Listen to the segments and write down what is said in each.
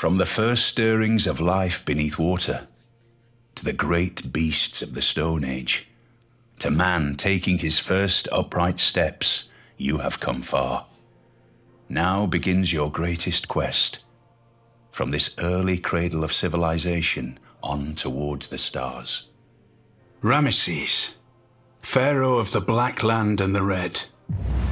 From the first stirrings of life beneath water, to the great beasts of the Stone Age, to man taking his first upright steps, you have come far. Now begins your greatest quest. From this early cradle of civilization on towards the stars. Ramesses, Pharaoh of the Black Land and the Red,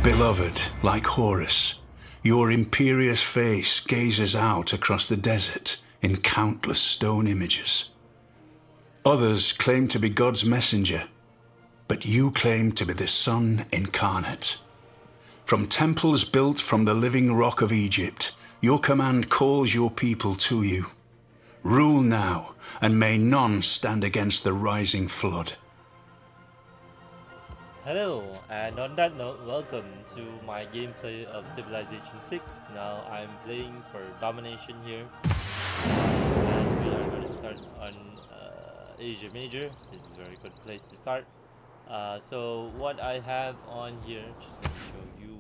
beloved like Horus, your imperious face gazes out across the desert in countless stone images. Others claim to be God's messenger, but you claim to be the Son incarnate. From temples built from the living rock of Egypt, your command calls your people to you. Rule now, and may none stand against the rising flood. Hello, and on that note, welcome to my gameplay of Civilization 6. Now I'm playing for Domination here, and we are going to start on uh, Asia Major. This is a very good place to start. Uh, so what I have on here, just to show you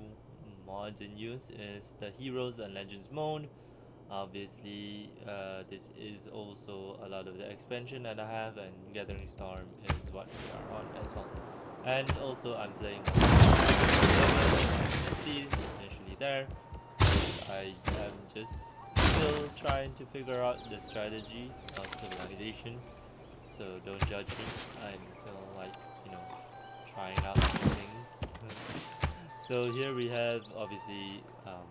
mods in use, is the Heroes and Legends mode. Obviously, uh, this is also a lot of the expansion that I have, and Gathering Storm is what we are on as well and also I'm playing see initially there. I am just still trying to figure out the strategy of civilization. So don't judge me. I'm still like you know trying out things. So here we have obviously um,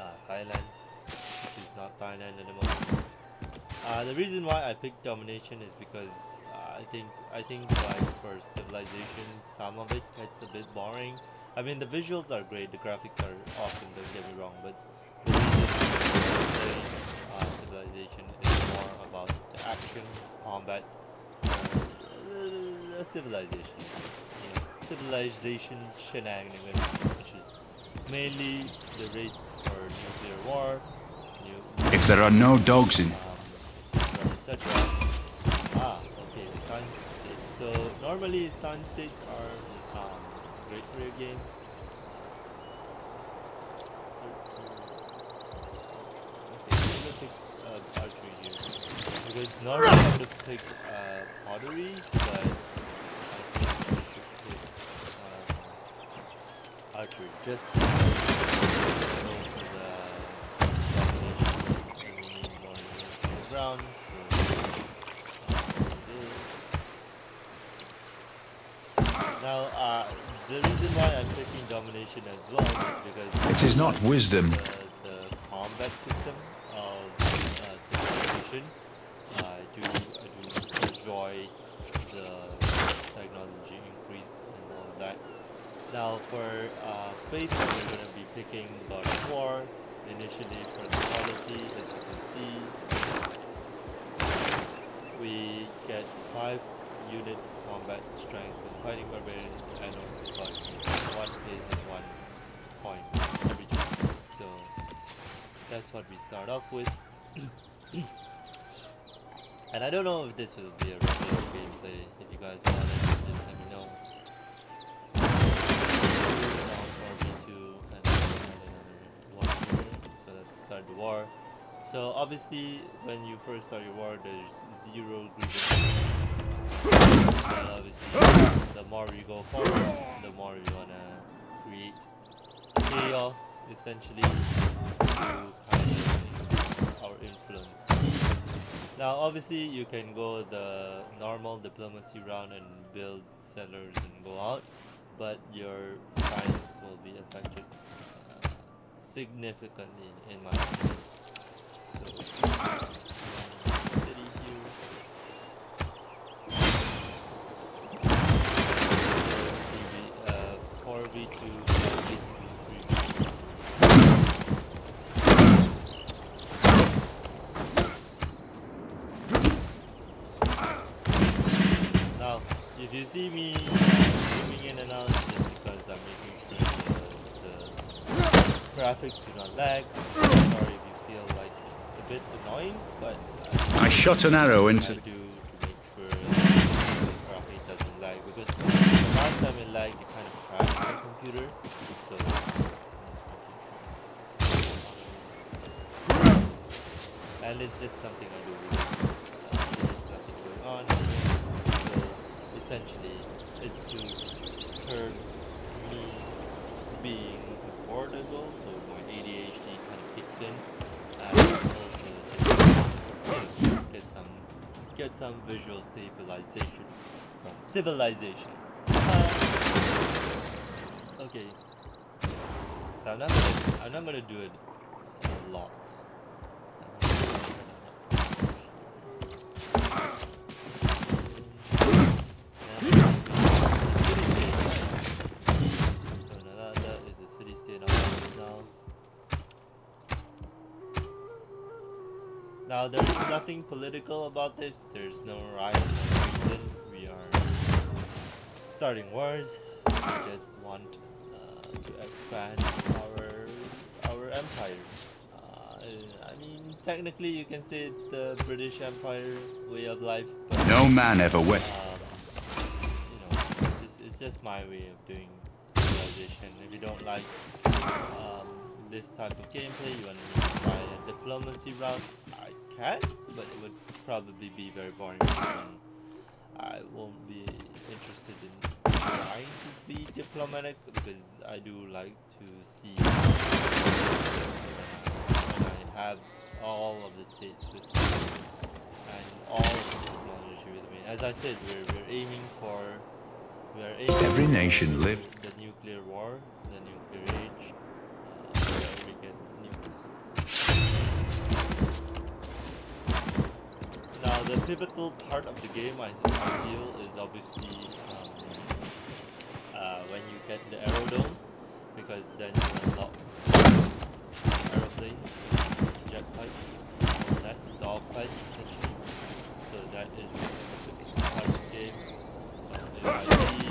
uh, Thailand which is not Thailand anymore. Uh, the reason why I picked domination is because I think I think like for civilization some of it gets a bit boring. I mean the visuals are great, the graphics are awesome, don't get me wrong, but uh, civilization is more about the action, combat, uh, civilization. You know, civilization shenanigans, which is mainly the race for nuclear war. If there are no dogs in. Um, etc. etc. So normally sun states are um, great for your game. I'm gonna pick uh, archery here because normally I would have picked uh, pottery, but I think I should pick uh, archery just for the domination. We need more ground. Now, uh, the reason why I'm picking domination as well is because it is not wisdom. The, the combat system of uh, civilization. Uh, I do I do enjoy the technology increase and all that. Now for uh, faith, we're going to be picking God of War initially for the policy. As you can see, we get five unit combat strength with fighting barbarians and also got one phase and one point every time. So that's what we start off with. and I don't know if this will be a regular gameplay. If you guys want it, just let me know. So let's start the war. So obviously when you first start your war there's zero grievance but obviously, the more you go forward, the more you wanna create chaos, essentially, to kind of increase our influence. Now, obviously, you can go the normal diplomacy round and build settlers and go out, but your science will be affected uh, significantly, in my opinion. So, you see me zooming in and out just because I'm making sure the, the graphics do not lag. Sorry if you feel like it's a bit annoying, but uh, I shot an arrow into. I do to make sure the graphic doesn't lag because the last time it lagged, computer. So and it's just something I do. There's nothing going on. So essentially, it's to curb me being portable, so my ADHD kind of kicks in, and also get some get some visual stabilization from civilization. Okay. So I'm not gonna I'm not gonna do it a lot. Now. Now there's nothing political about this. There's no rhyme or reason. We are starting wars. We just want to expand our our empire. Uh, I mean, technically, you can say it's the British Empire way of life, but No man ever wet. um, you know, it's just, it's just my way of doing civilization. If you don't like um, this type of gameplay, you want me to try a diplomacy route, I can, but it would probably be very boring I won't be interested in trying to be diplomatic because I do like to see I have all of the states with me and all of the technology with me. As I said, we're, we're aiming for we're aiming Every nation lived the nuclear war, the nuclear age, we. Now, the pivotal part of the game, I, I feel, is obviously um, when you get the aerodrome, because then you unlock aeroplanes, jet all that, dog essentially. So that is pivotal part of the game. So if I see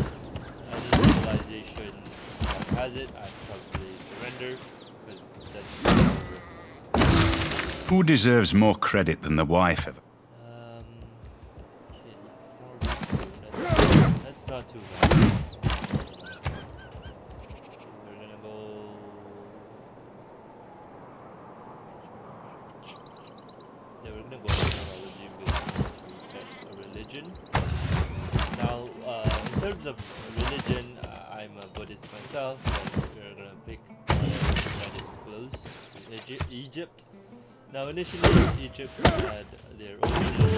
any civilization that has it, I probably surrender, because that's Who deserves more credit than the wife of Um, okay, four that's, that's not too bad. We're gonna go. Yeah, we're gonna go technology because we get a religion. Now, uh, in terms of religion, uh, I'm a Buddhist myself, we're gonna pick one that is close to Egypt. Now, initially, Egypt had their own religion,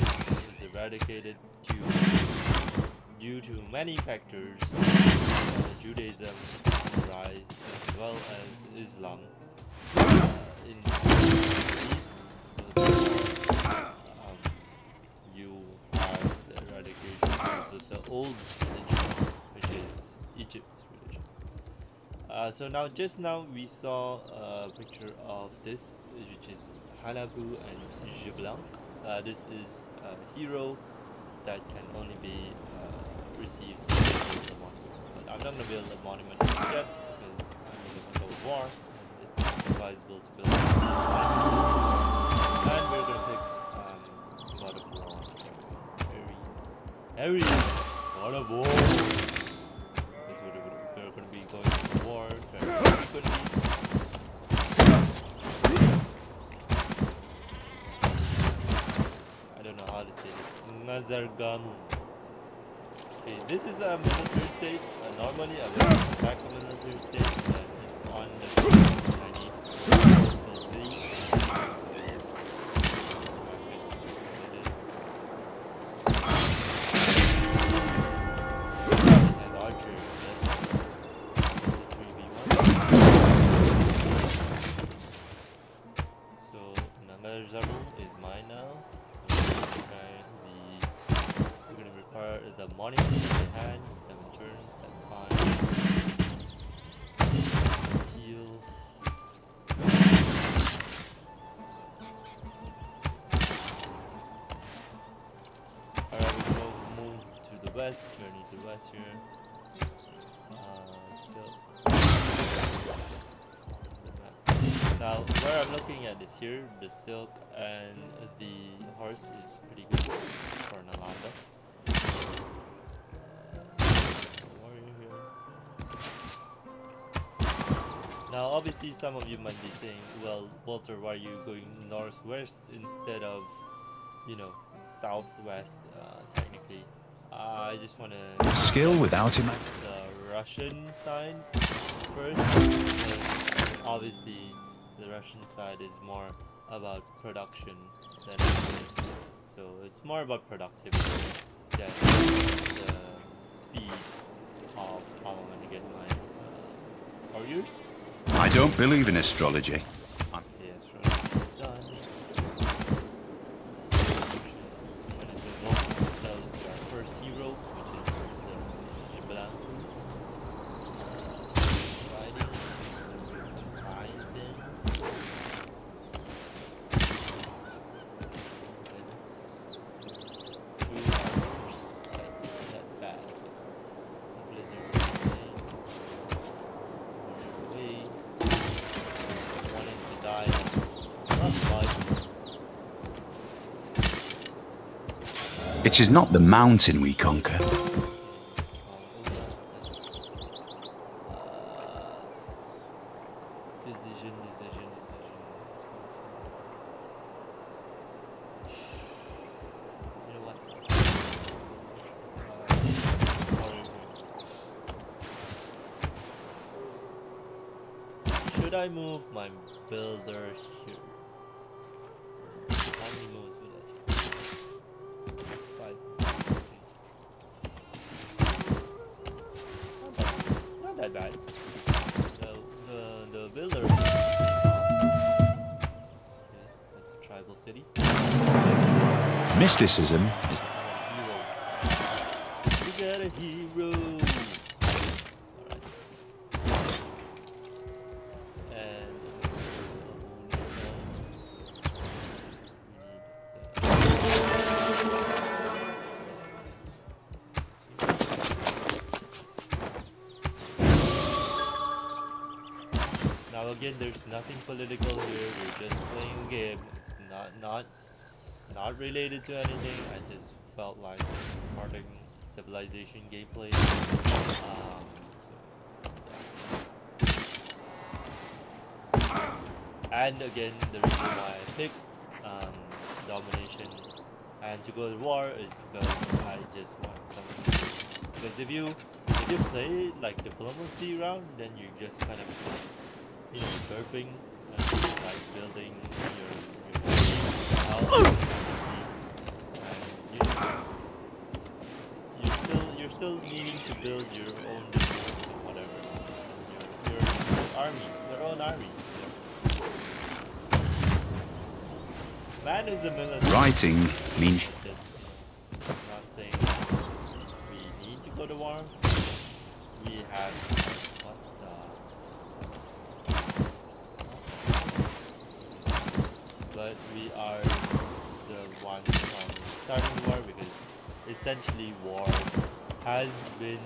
it was eradicated due, due to many factors, uh, Judaism rise as well as Islam uh, in the east. So um, you have the eradication of the, the old religion, which is Egypt's religion. Uh, so now, just now we saw a picture of this, which is Hunahpu and Xbalanque. Uh, this is a hero that can only be uh, received. But I'm not gonna build a monument yet because I'm in the of war. It's advisable to build. And we're gonna pick um, God of War, Ares. Ares, God of War. We're, we're going be going to war. I don't know how to say this. Ngazargamu. Okay, this is a military state. Uh, normally I would attack a military state, but it's on the here. Uh, now, where I'm looking at is here, the silk and the horse is pretty good for Nalanda. Uh. Now, obviously, some of you might be saying, well, Walter, why are you going northwest instead of, you know, southwest, uh, technically? Uh, I just want to Skill without him. the Russian side first. obviously, the Russian side is more about production than anything. So it's more about productivity than the speed of how I'm gonna get my uh, warriors. I don't believe in astrology. Done. I'm gonna devote ourselves to our first hero, which is the Gibran. Uh, riding, put some signs in. Goodness. Two hours. That's, that's bad. Blizzard away. Warrior away wanting to die of frostbite. It is not the mountain we conquer, mysticism is Now again, there's nothing political here. We're just playing a game. It's not not not related to anything. I just felt like recording civilization gameplay. Um, so, yeah. And again, the reason why I picked um, domination and to go to war is because I just want something. Because if you if you play like diplomacy round, then you just kind of just you know burping and like building your your and you know, you're still needing to build your own business and whatever. Your, your army, your own army. Man is a military. writing means not saying we need to go to war. We have what the but we are the ones starting war because essentially war has been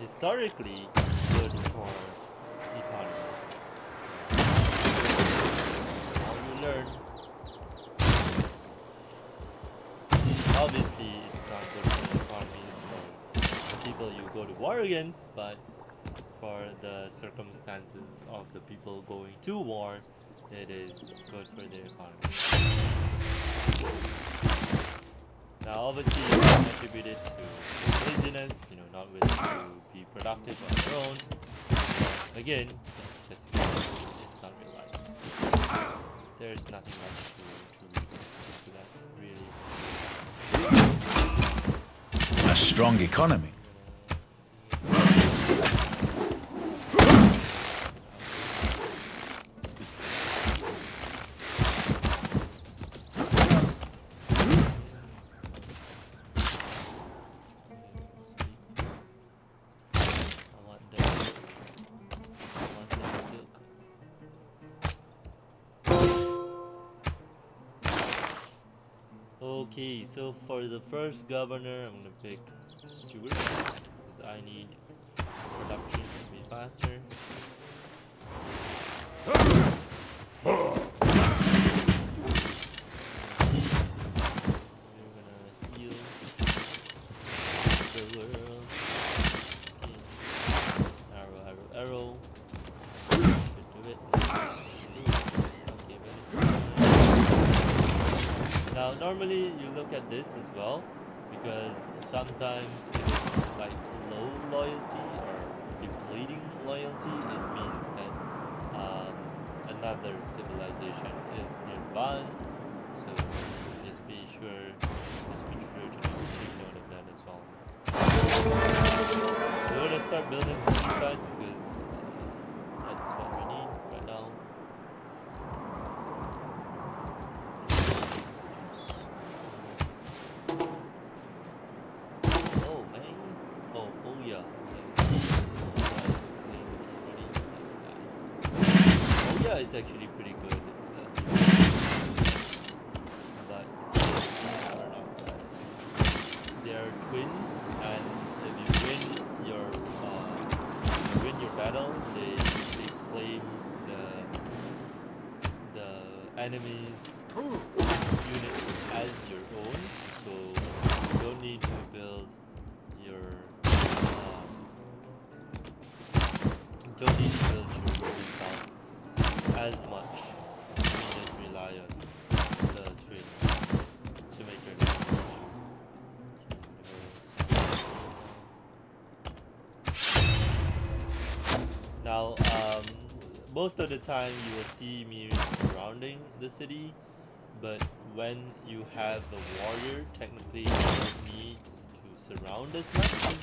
historically good for economies. All you learn obviously it's not good for the economies for the people you go to war against, but for the circumstances of the people going to war, it is good for the economy. Now obviously it's contributed to laziness, you know, not willing to be productive on their own. But again, it's just it's not real life. There's nothing much to, to read that, really. a strong economy. So for the first governor, I'm gonna pick Stewart because I need production to be faster. We're gonna the world. Arrow, arrow, arrow. Now normally look at this as well, because sometimes it's like low loyalty or depleting loyalty, it means that um, another civilization is nearby. So just be sure, just be sure to take note of that as well. We're gonna start building sites because uh, that's what we need most of the time you will see me surrounding the city, but when you have a warrior, technically you don't need to surround as much.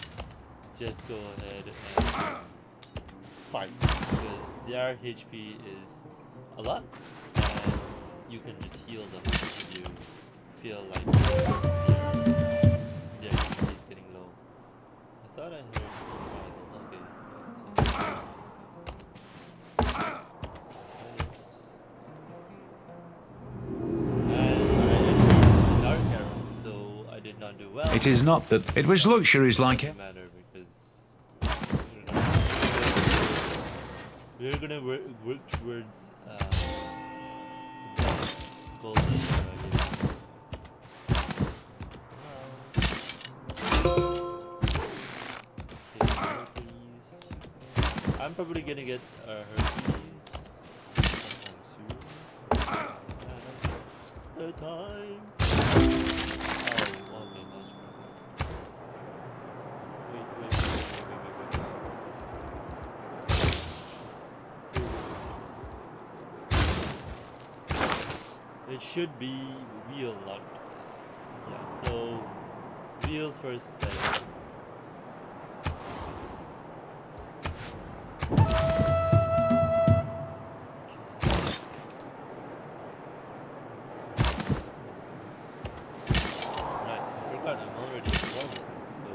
Just go ahead and fight because their HP is a lot, and you can just heal them if you feel like their, their HP is getting low. I thought I heard It is not that it was luxuries like it. we're gonna work, work towards uh, I'm probably gonna get uh, Hercules sometime soon. The time. It should be wheel locked. Yeah, so wheel first then. Right, I forgot I'm already a warrior, so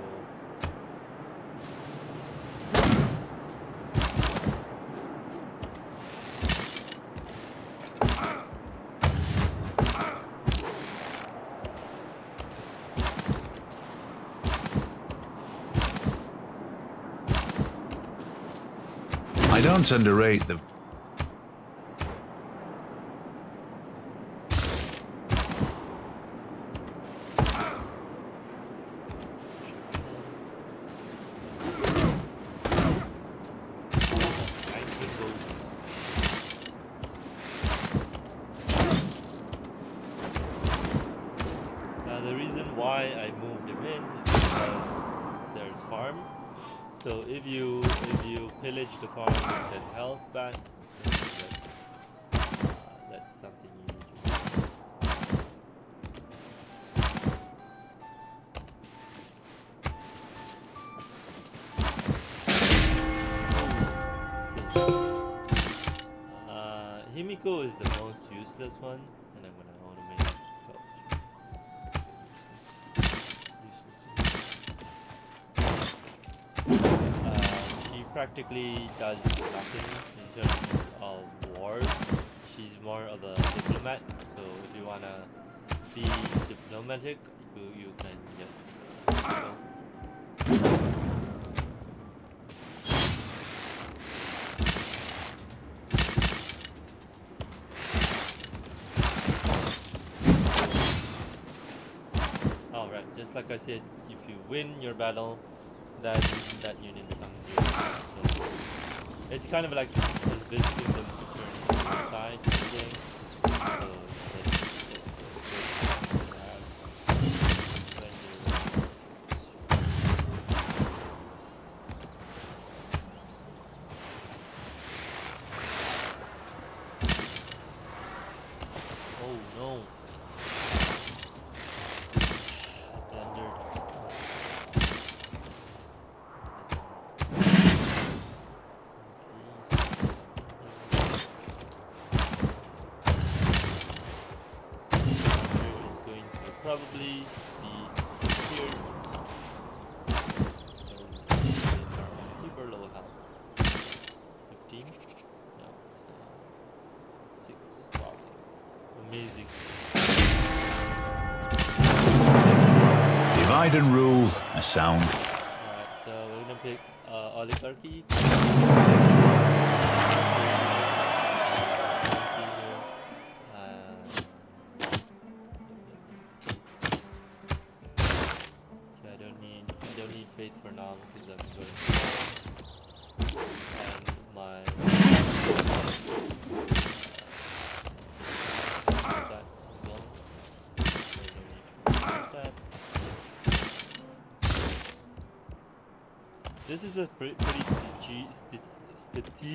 Don't underrate the useless one, and I'm gonna automate this. This. Useless. Uh, she practically does nothing in terms of wars. She's more of a diplomat, so if you wanna be diplomatic, you, you can get realize it, if you win your battle, that that union becomes zero. So it's kind of like convincing them to turn to the side the game. So that's, that's a good Oh no! And rule, a sound.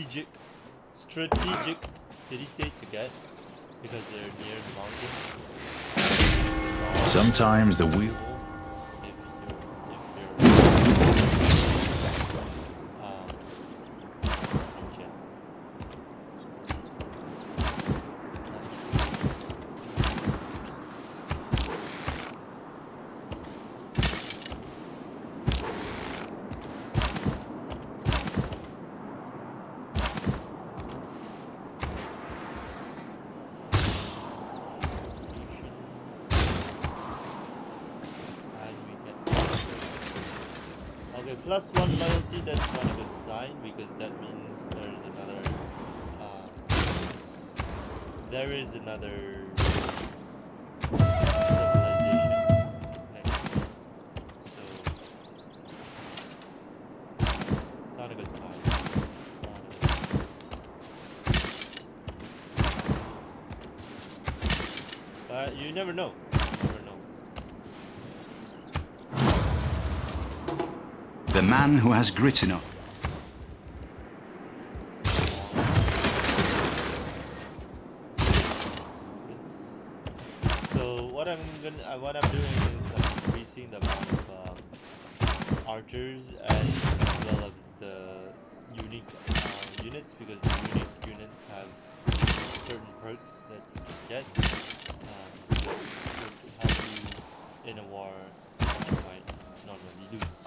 Strategic, strategic city-state to get because they're near the mountain. Sometimes the wheel. If you're, if you're, um, yeah. And we get Okay, plus one loyalty, that's not a good sign because that means there's another uh, there is another civilization. So it's. Not a good sign. But you never know. The man who has grit enough. So what I'm gonna, uh, what I'm doing is I'm increasing the amount of um, archers as well as the unique um, units because the unique units have certain perks that you can get um, in a war might. Attention.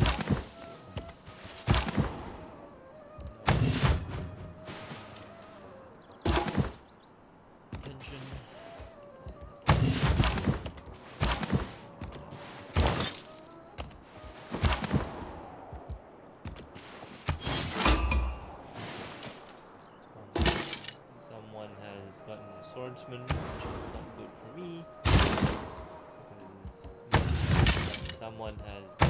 Swordsman, which is not good for me. Because someone has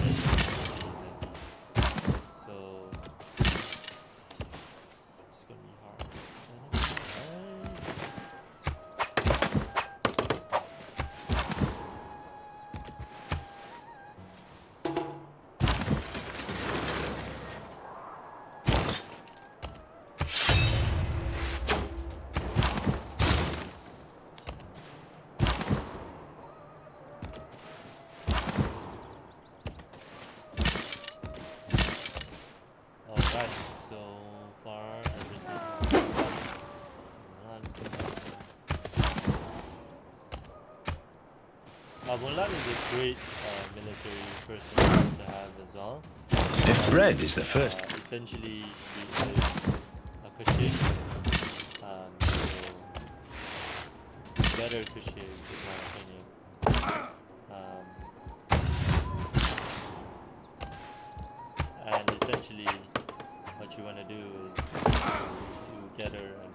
Uh, Mulan is a great uh, military person to have as well. If bread is the first. Uh, essentially, he is a Keshig. Um, so better Keshig, in my opinion. Um, and essentially, what you want to do is to get her. And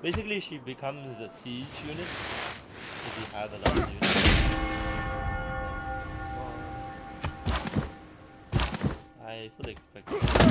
basically, she becomes a siege unit have a lot. I fully expect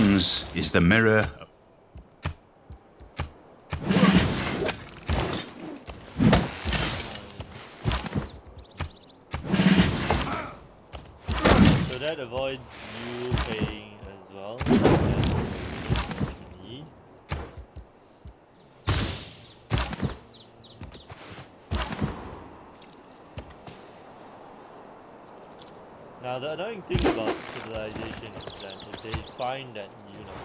bronze is the mirror So that avoids you paying as well. Now the annoying thing about civilization is that if they find that you know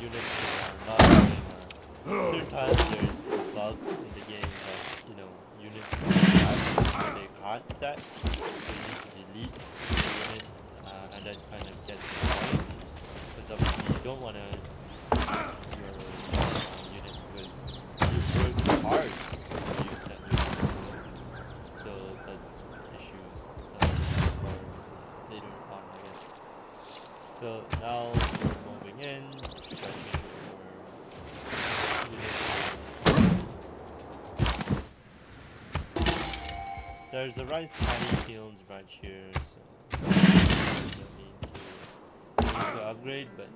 units are not uh, certain times there's a bug in the game that you know units have they can't stack, so you need to delete the units, uh, and that kind of gets annoying. Because obviously you don't want to your uh, unit because you work hard to use that unit, so that's issues uh, for later on, I guess. So now we're moving in, checking for units. There's a rice paddy fields right here, so don't need to, need to upgrade, but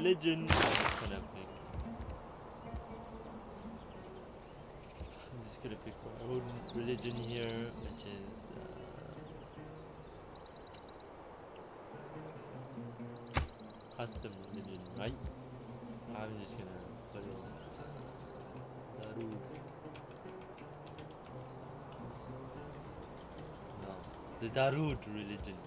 religion, I'm just gonna pick, I'm just gonna pick my own religion here, which is, uh, custom religion, right? I'm just gonna in Daru. No, the Darud religion.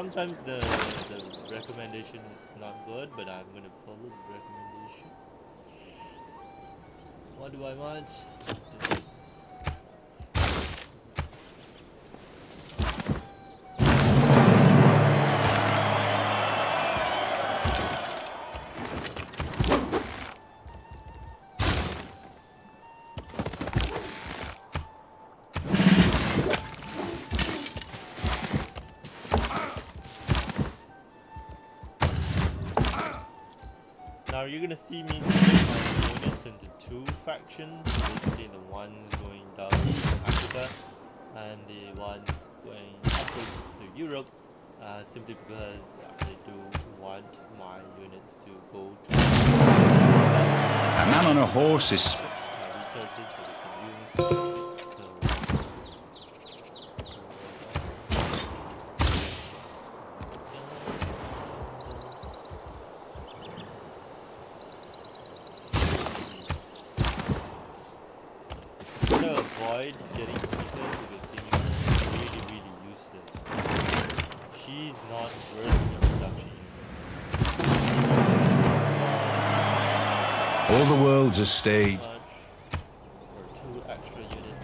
Sometimes the the recommendation is not good, but I'm gonna follow the recommendation. What do I want? Gonna see me split my units into two factions. Basically, the ones going down to Africa and the ones going upwards to Europe. Uh, simply because I do want my units to go to A man on a horse is greatly appreciated.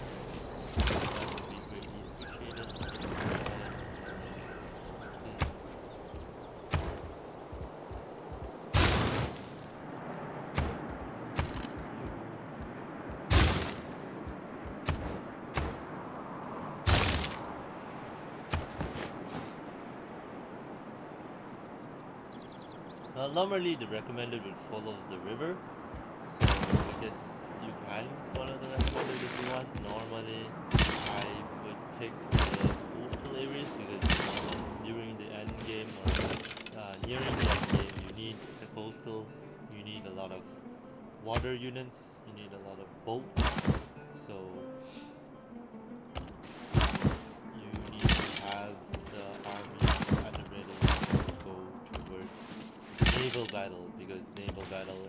Now, normally the recommended would follow the river, so I guess you can follow the recommended if you want. Normally, I would pick the coastal areas because during the end game or uh, nearing the end game, you need the coastal. You need a lot of water units. You need a lot of boats. So you need to have the army at the ready to go towards naval battle because naval battle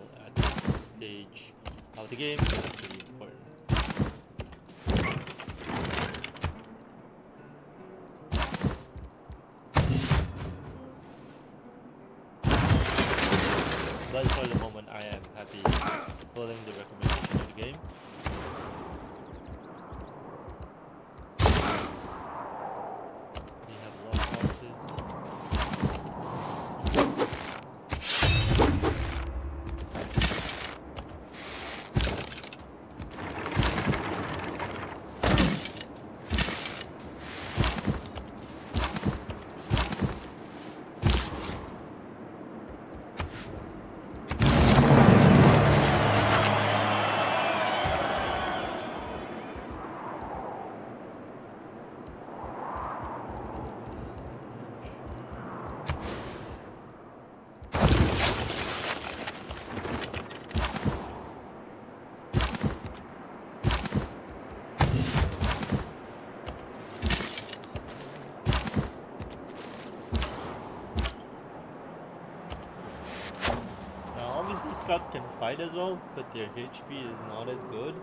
stage. Of the game is important. For the moment, I am happy. Following the recommendation of the game. We have a lot of horses. Now, can fight as well, but their HP is not as good,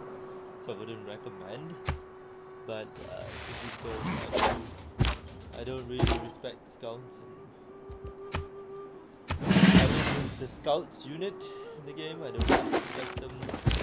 so I wouldn't recommend. But uh, I, do, I don't really respect Scouts. The Scouts unit in the game, I don't really respect them.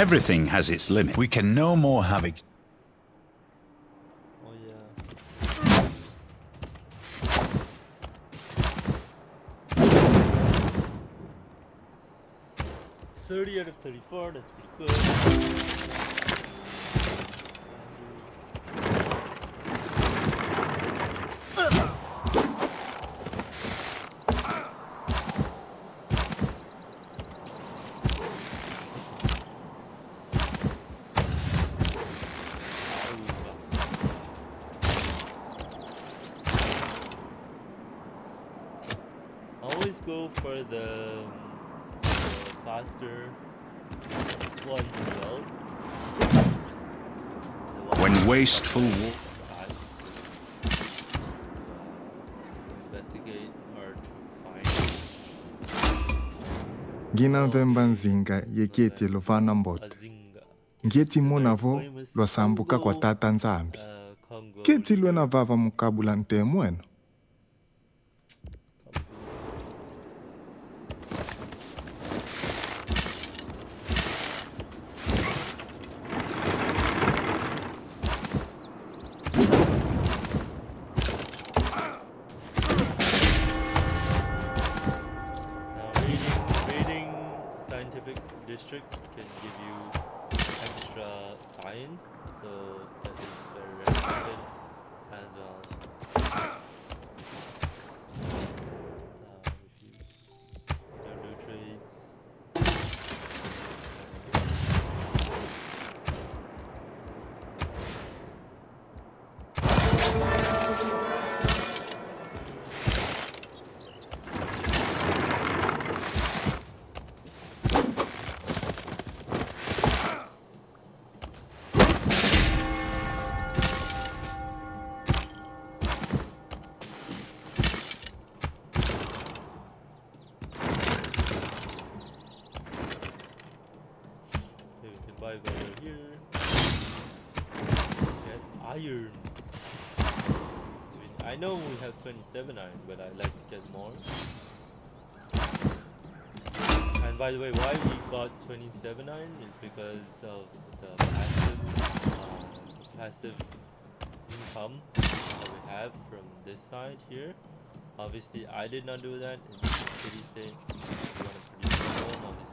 Everything has its limit. We can no more have it. Oh yeah. Thirty out of thirty-four. That's pretty good. Always go for the, the faster ones as well. The When wasteful that wa- are fast to investigate or to find nginamvemba nzinga yeketi luvana a mbote zinga. ngeti munavo lwasambuka kwa tata nzambi Uh, Congo. keti lwena vava mukabula ntemu wena by the way, why we got 27 iron is because of the passive, uh, passive income that we have from this side here. Obviously, I did not do that. in city state. We want to produce gold, obviously.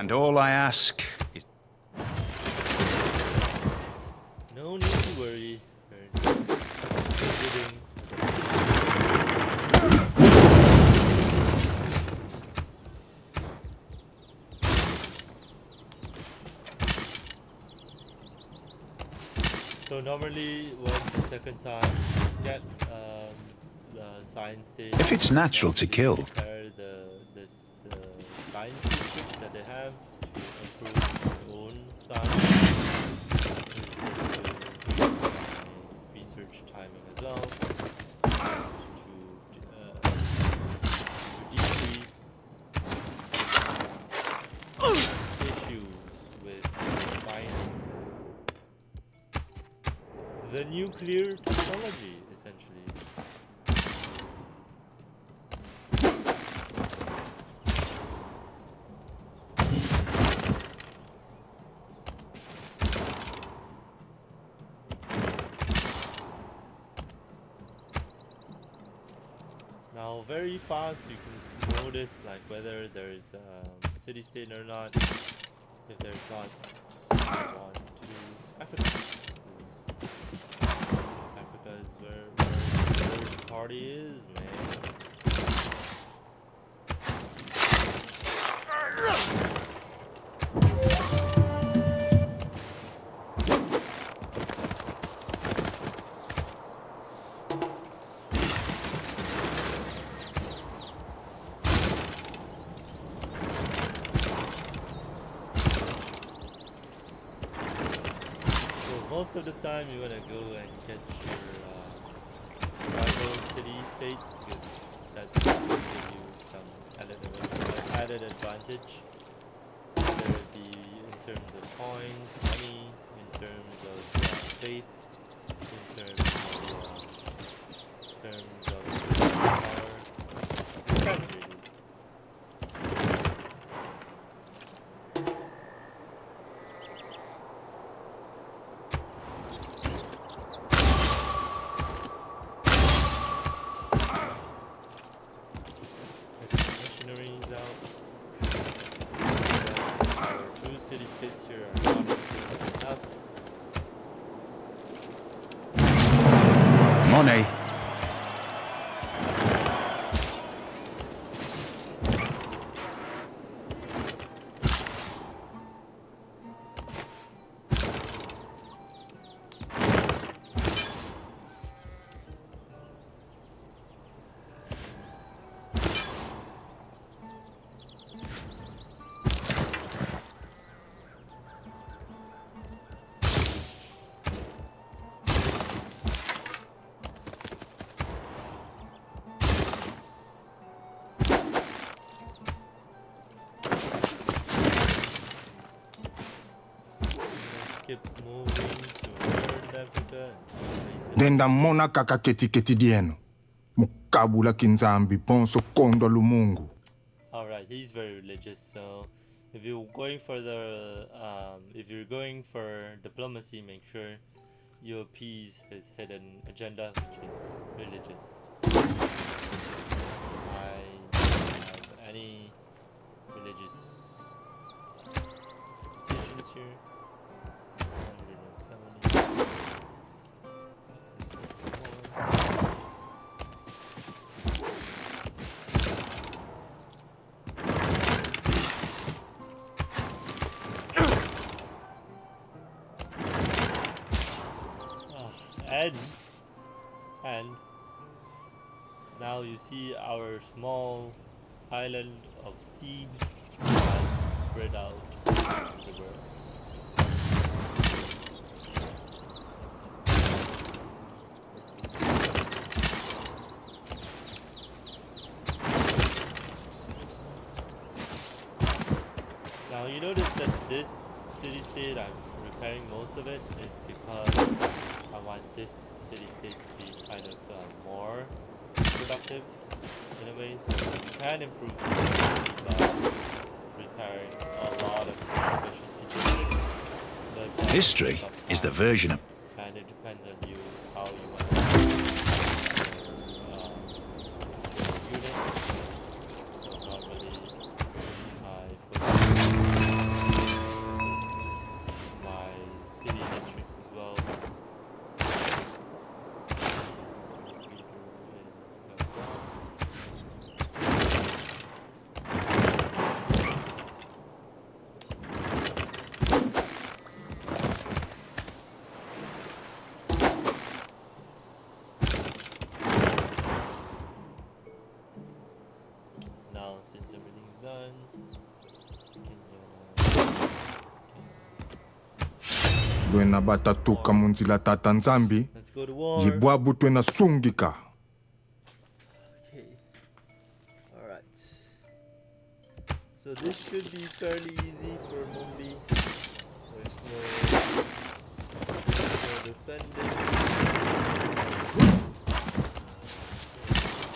And all I ask is. No need to worry. We're just visiting. So normally when the second time get um, the science stage If it's natural to kill, the this the that they have improve their own science. My research timing as well. To uh, to decrease issues with mining. The nuclear technology, essentially. Now, very fast, you can notice like whether there's um, city state or not. If there's not, just move on to Africa is where, where the party is, man. Of the time you wanna go and get your uh, tribal city states because that's gonna give you some added, added advantage. Whether it be in terms of coins, money, in terms of uh, faith, in terms of uh, terms mona kaka mukabula kinzambi lumungu Alright, he's very religious, so if you're going for the um, if you're going for diplomacy, make sure you appease his hidden agenda, which is religion. I don't have any religious intentions here. see our small island of Thebes has spread out the world. Now you notice that this city-state, I'm repairing most of it, is because I want this city-state to be kind of uh, more productive in a way, so you can improve by repairing a lot of efficiency. But, History is the version of and it depends on you how you lwena batatuka munzila tata nzambi let's go to war. yibwabu twena sungika Okay. Alright. So this should be fairly easy for Mumbi. There's no, no defending.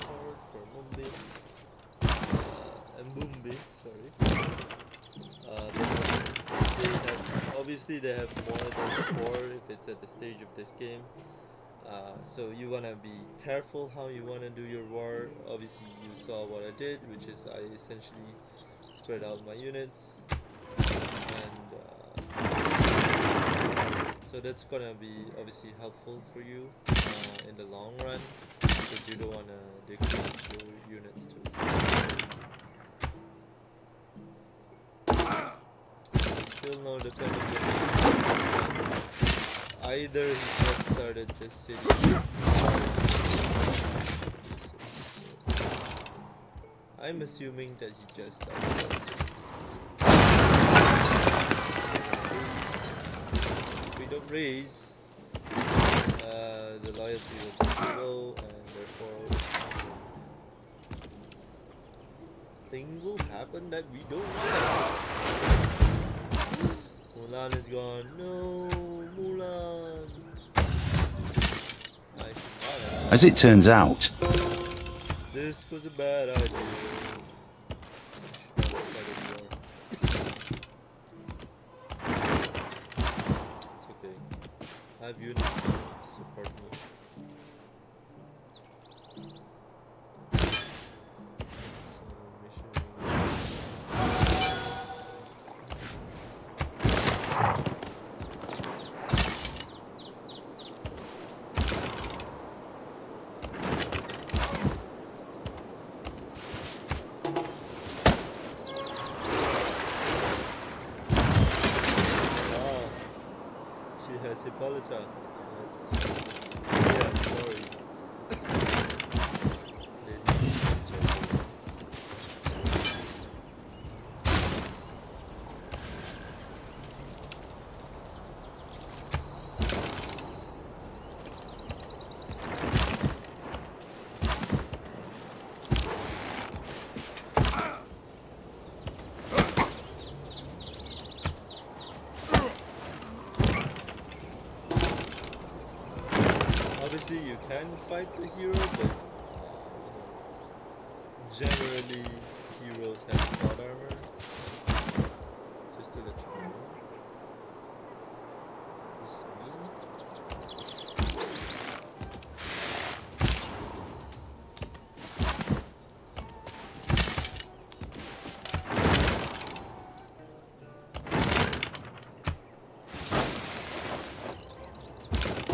Forward for Mumbi. Uh, and Mumbi, sorry. Uh, they have, they have, obviously they have more than four if it's at the stage of this game. Uh, so you wanna be careful how you wanna do your war. Obviously, you saw what I did, which is I essentially spread out my units, and uh, so that's gonna be obviously helpful for you uh, in the long run because you don't wanna decrease your units too. Still no Either he just started this city. I'm assuming that he just started. If we don't raise, uh, the loyalty will be low, and therefore things will happen that we don't want. Mulan is gone. No, As it turns out, This was a bad idea. I should not have started war. It's okay. I have units to support me. So, missionary. Oh, she has Hippolyta. That's, yeah, sorry. Lady Sister. Obviously, you can fight the hero, but generally, heroes have plot armor. Just to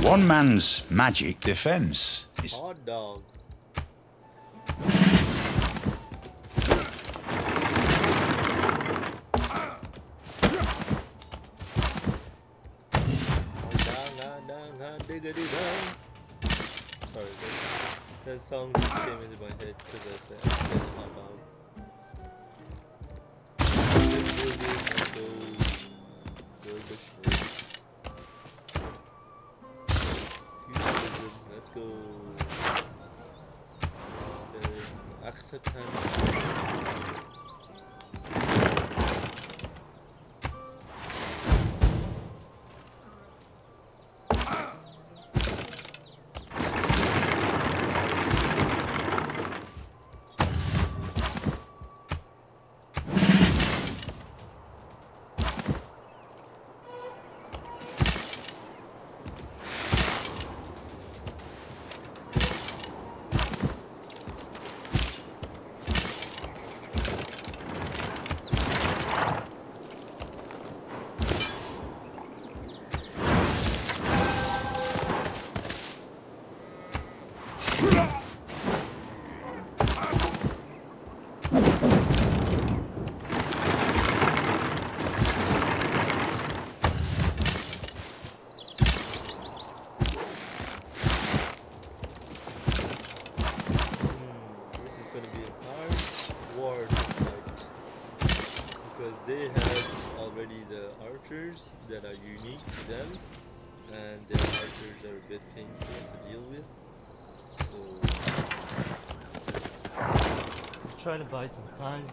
one man's magic defense Trying to buy some time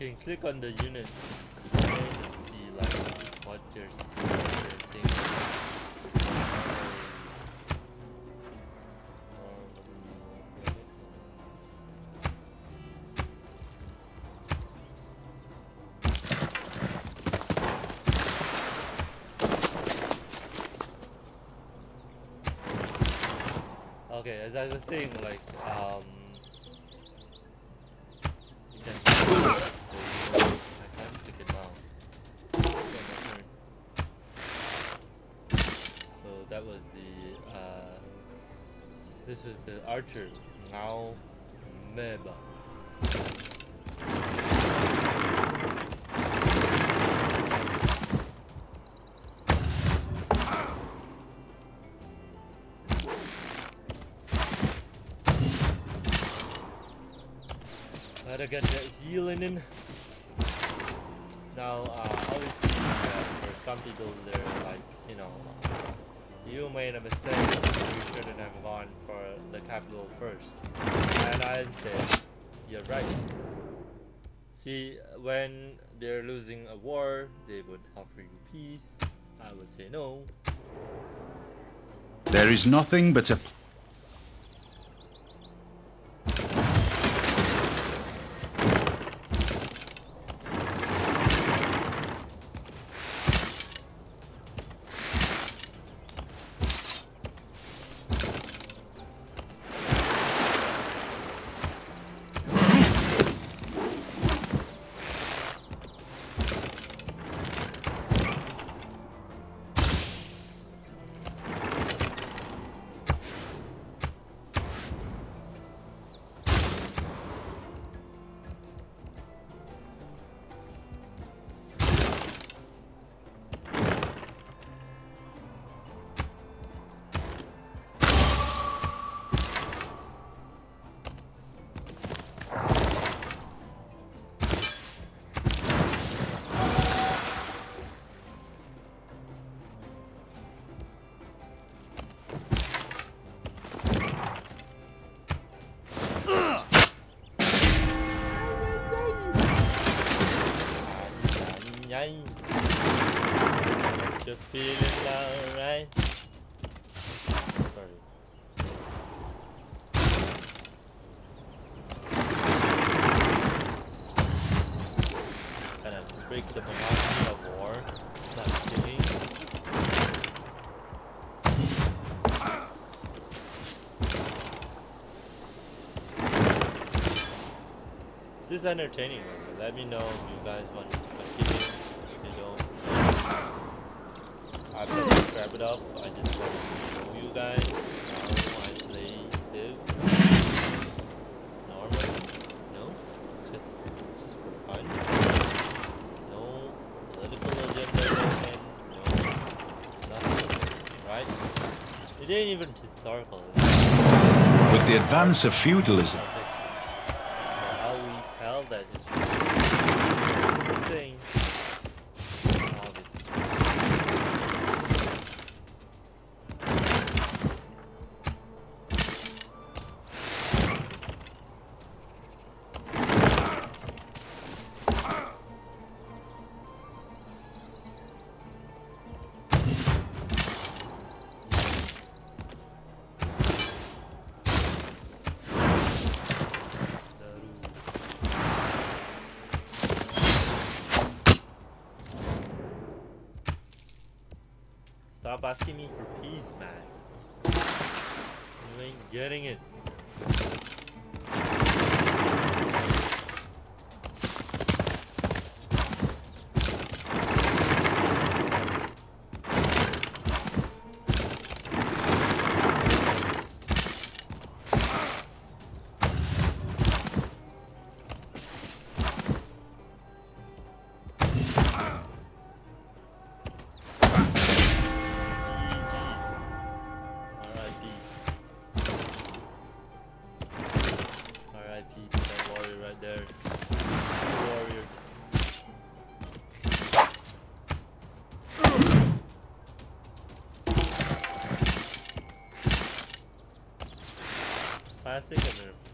you can click on the unit to see like what their s- what their things Okay, as I was saying, like, um, you can I can't click it now. It's not my turn. So that was the uh, this is the archer now Meba. Gotta get that healing in. Now, uh, obviously, uh, for some people, they're like, you know, you made a mistake. You shouldn't have gone for the capital first. And I'm saying, you're right. See, when they're losing a war, they would offer you peace. I would say no. There is nothing but a feeling alright. Sorry. Kind of break the monotony of war. Not kidding. This is entertaining. Let me know if you guys want to continue. If you don't, I'm gonna wrap it up. I just want to show you guys how I play Civ. No, it's just, it's just for fun. There's no political agenda behind. No, nothing. Right? It ain't even historical. with the advance of feudalism.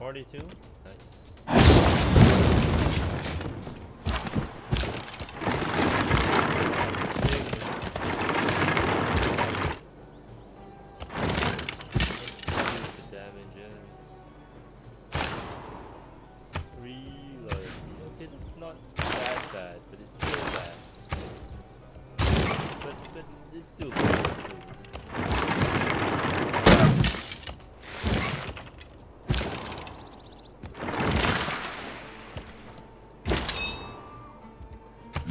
Morty too?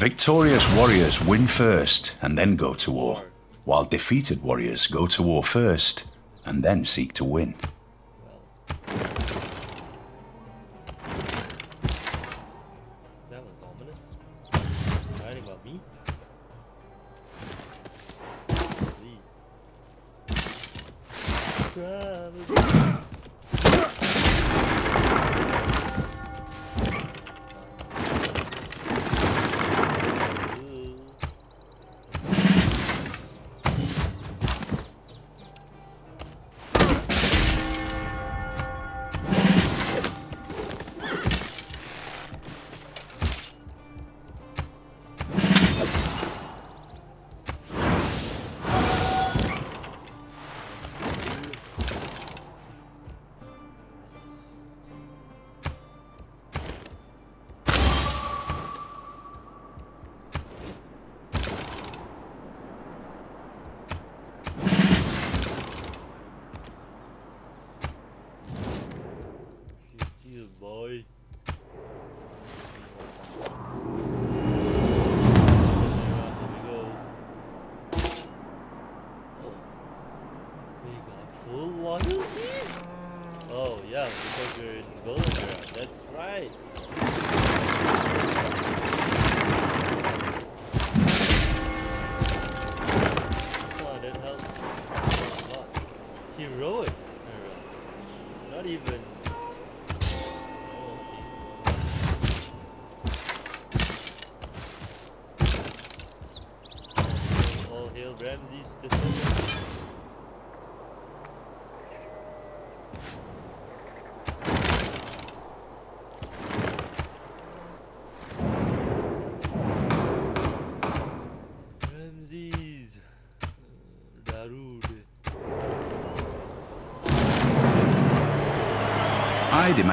Victorious warriors win first and then go to war, while defeated warriors go to war first and then seek to win.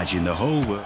Imagine the whole world.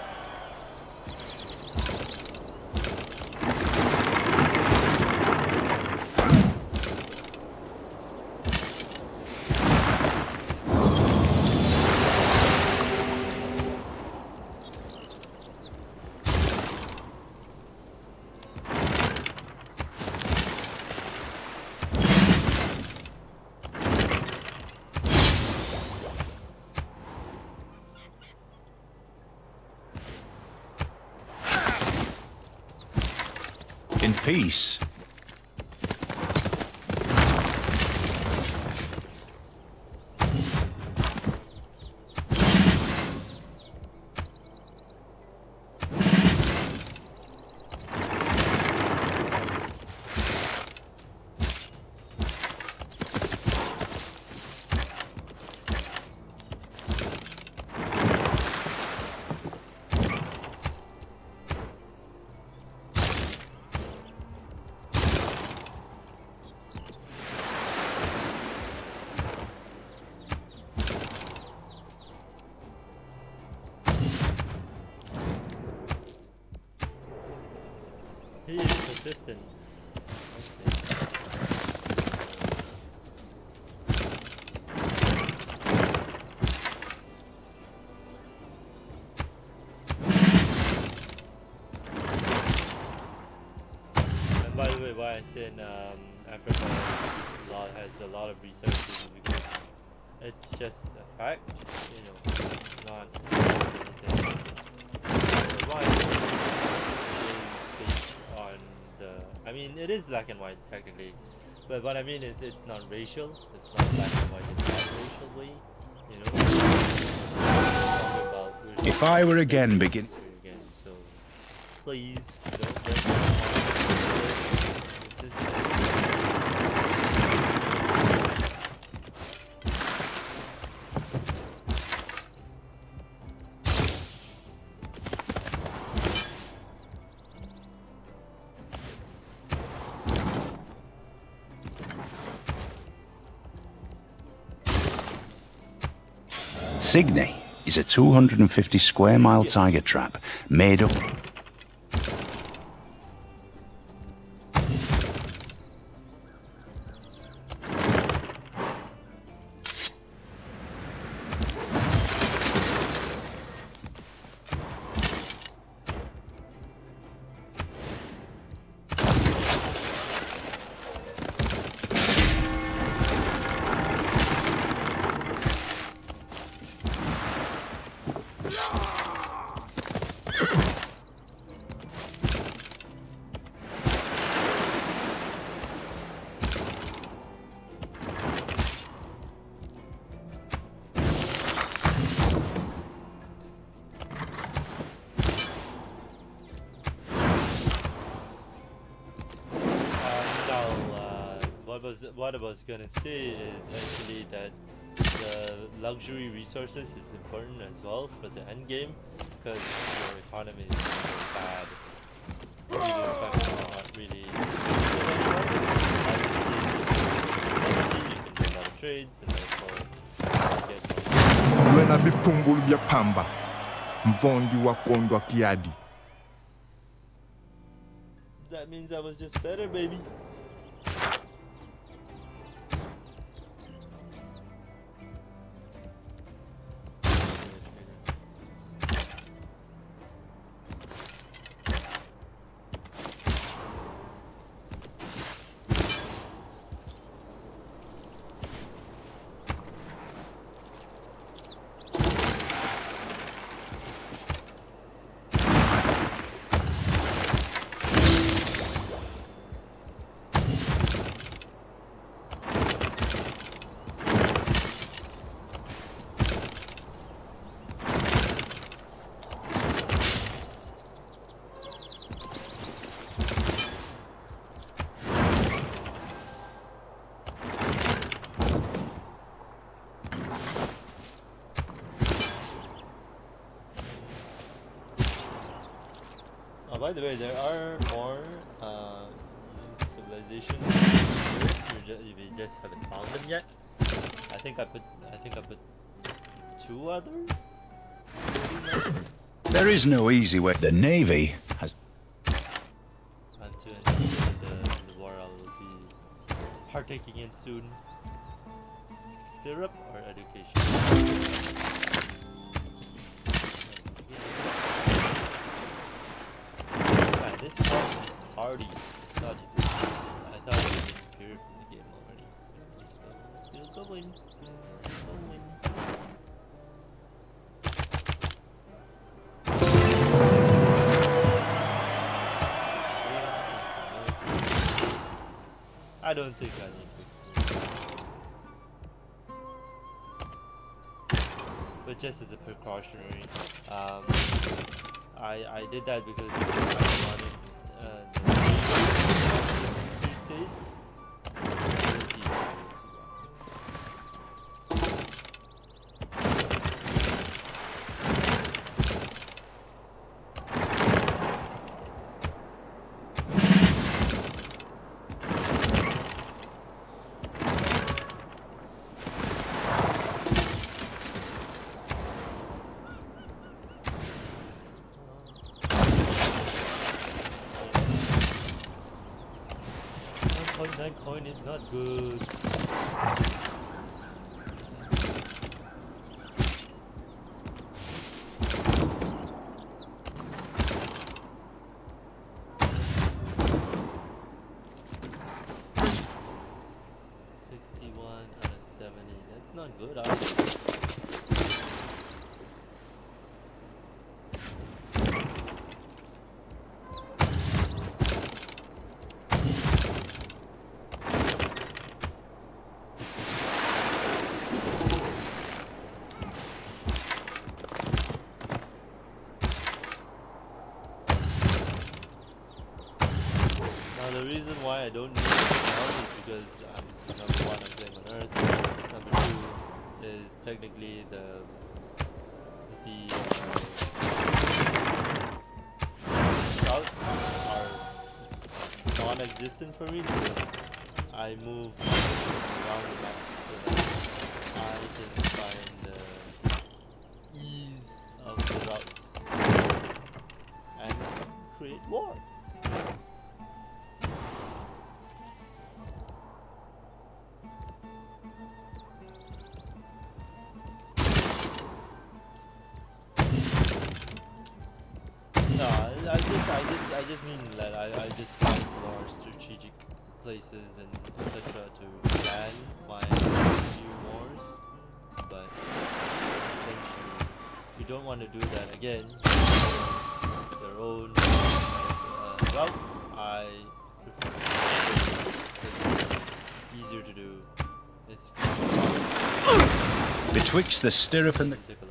in peace. Way why I said um, Africa has a lot of resources because it's just a fact. You know, it's not anything. Why is based on the. I mean, it is black and white technically, but what I mean is it's not racial. It's not black and white. It's not racially. You know. If I were again begin. Signe is a 250 square mile tiger trap made up. Uh, uh, what I was gonna say is actually that the luxury resources is important as well for the end game because your economy is bad. Really, not really. Obviously, you can do a lot of trades and therefore get more. lwena biphungulu bya phamba mvondi wa kondwa kiadi That means I was just better, baby. The way, there are more uh, civilizations. Just, you just haven't found them yet. I think I put. I think I put two others. There is no easy way. The Navy I don't think I need this. But just as a precautionary, um, I I did that because I wanted uh, the. is not good. Sixty-one out of seventy. That's not good. Why I don't need is because I'm number one I'm on Earth. Number two is technically the the uh, routes are non-existent for me because I move around the map so that I can find the ease of the routes and create war. Just, I just mean that I, I just find more strategic places and etc. to plan my new wars. But essentially, if you don't want to do that again, their own uh, route, I prefer it's easier to do. It's Betwixt the stirrup and the.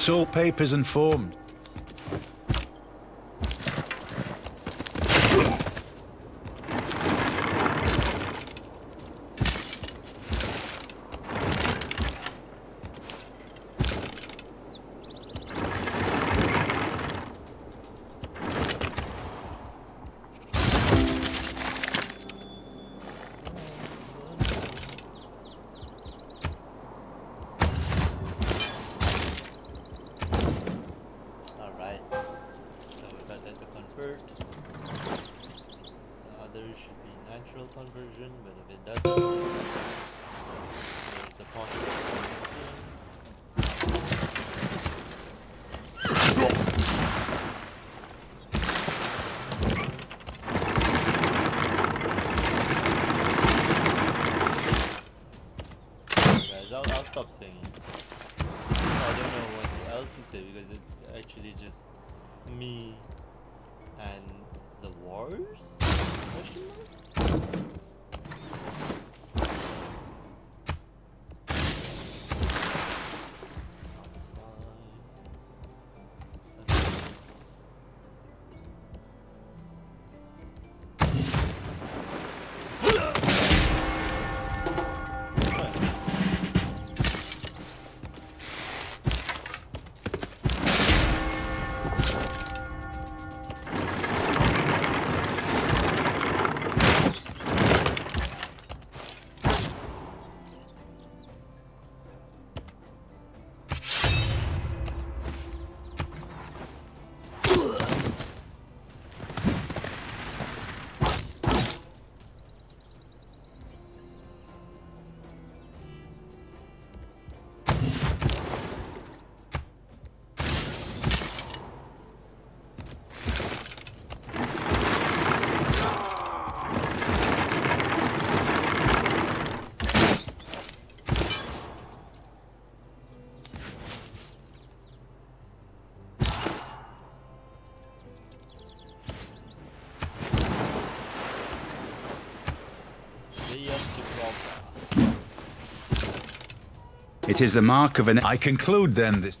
It's all papers and forms. It is the mark of an. I conclude then that.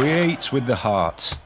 Create with the heart.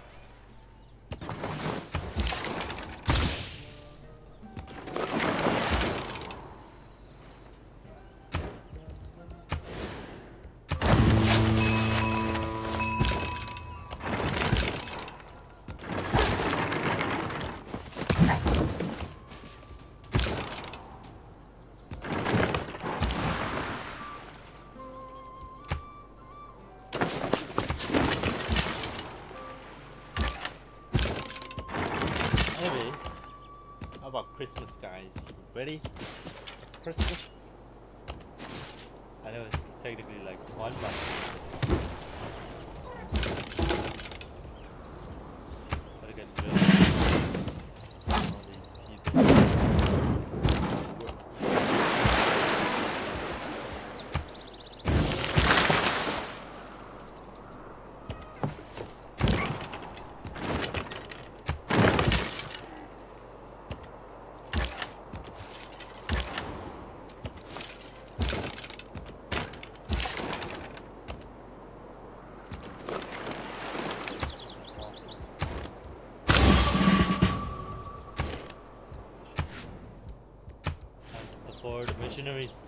Afford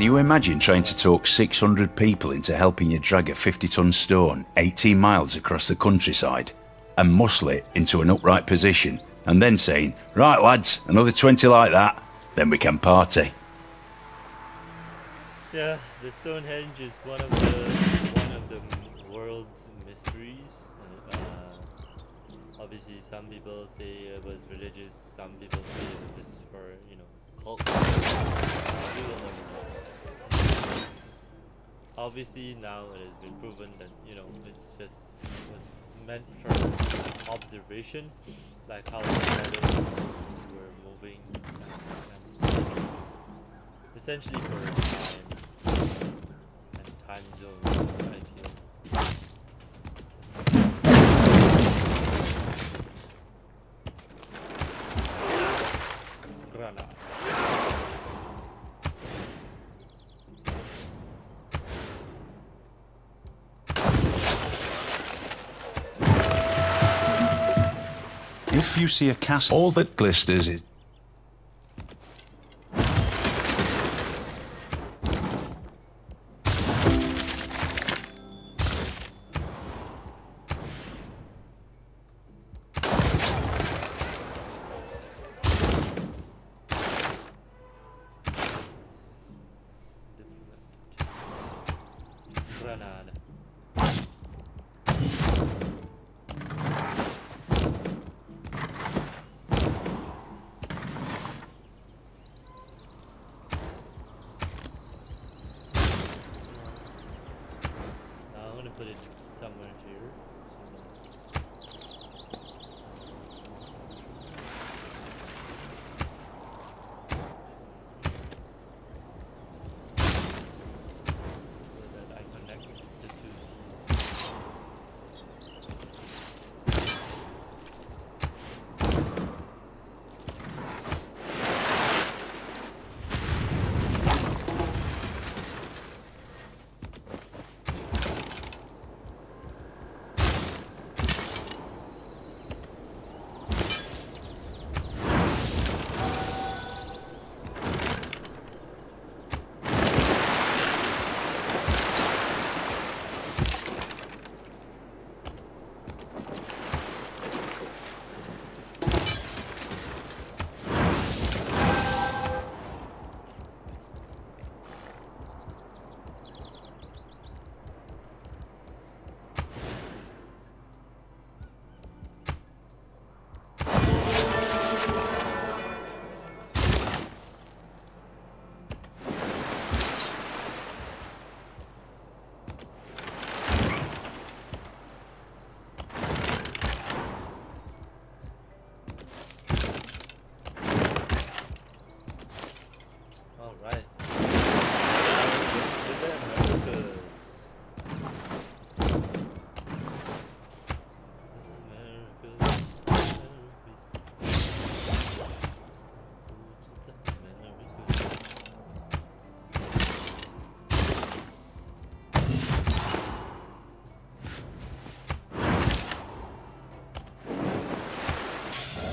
Can you imagine trying to talk 600 people into helping you drag a 50 ton stone 18 miles across the countryside and muscle it into an upright position and then saying, Right, lads, another 20 like that, then we can party? Yeah, the Stonehenge is one of the one of the world's mysteries. Uh, obviously, some people say it was religious. Some people say it was just for you know know. Obviously, now it has been proven that you know it's just it was meant for observation, like how the shadows were moving, and essentially for time and time zone. I feel. If you see a castle, all that glisters is.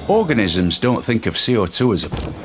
Organisms don't think of CO2 as a.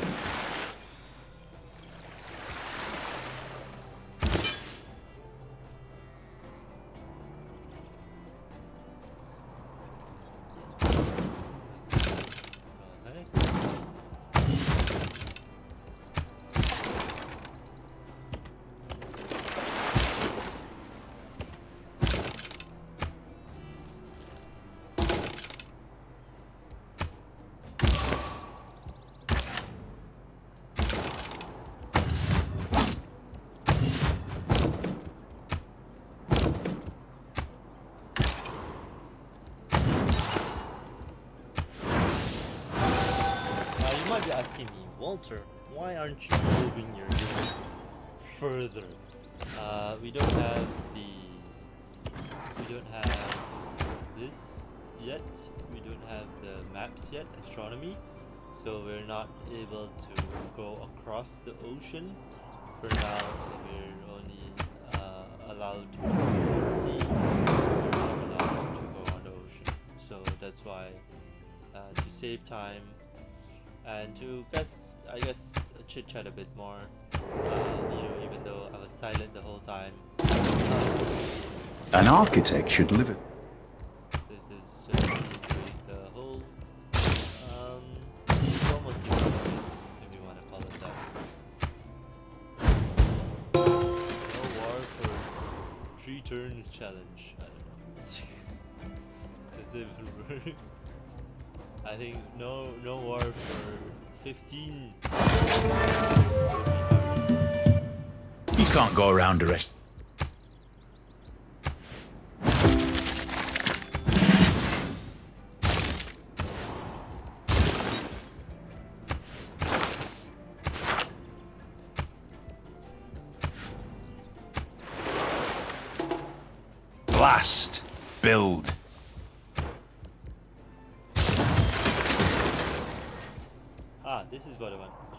why aren't you moving your units further? Uh, we don't have the, we don't have this yet. We don't have the maps yet, astronomy. So we're not able to go across the ocean. For now, we're only uh, allowed to the. We're not allowed to go on the ocean. So that's why, uh, to save time, and to guess I guess chit chat a bit more. Uh, you know, even though I was silent the whole time. Uh, An architect should live it. this is just the whole um diplomacy process, if you want to call it that. No war for three turns challenge. I don't know. Does it even work? I think no no war for 15. You can't go around the rest. Blast. Build.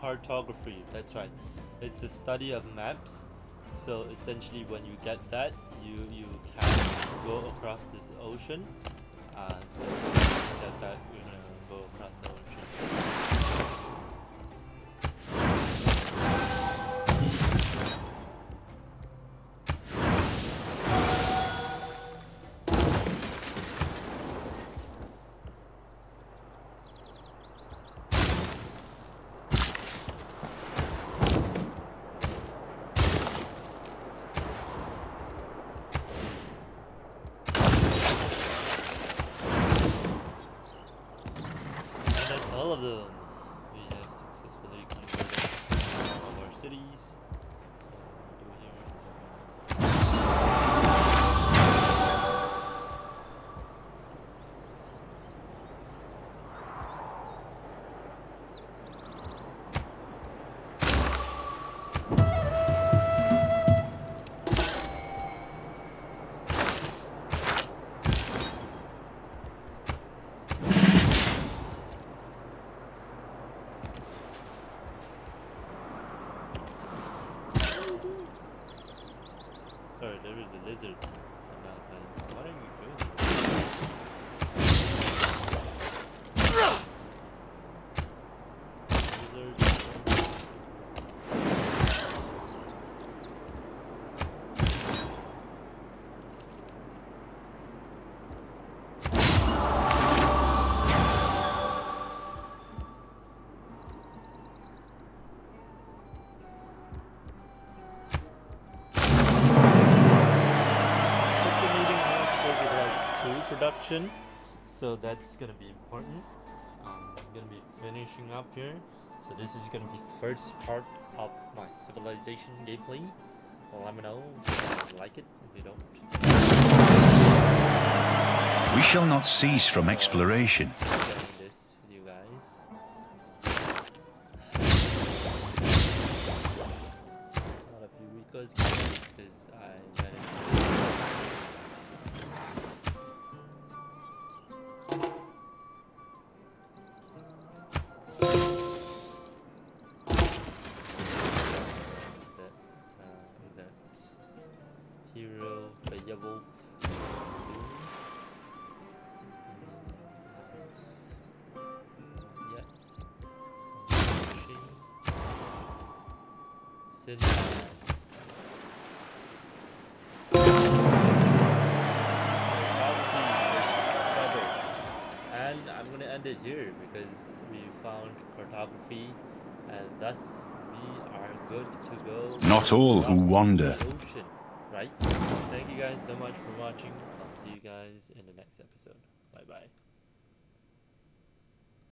Cartography. That's right. It's the study of maps. So essentially, when you get that, you you can go across this ocean. Uh, so get that, you're gonna of them. Production, so that's gonna be important. Um, I'm gonna be finishing up here, so this is gonna be first part of my civilization gameplay. Let me know if you like it. If you don't, We shall not cease from exploration. Not all who wander. Right? Thank you guys so much for watching. I'll see you guys in the next episode. Bye bye.